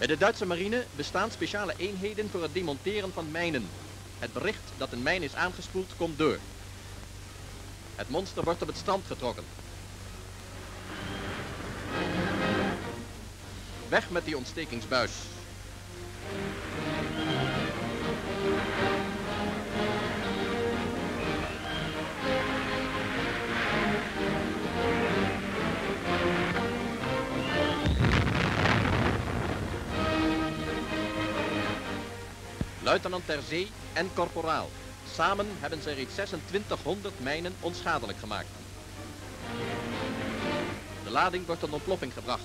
Bij de Duitse marine bestaan speciale eenheden voor het demonteren van mijnen. Het bericht dat een mijn is aangespoeld komt door. Het monster wordt op het strand getrokken. Weg met die ontstekingsbuis. Luitenant ter zee en korporaal. Samen hebben zij reeds 2600 mijnen onschadelijk gemaakt. De lading wordt tot ontploffing gebracht.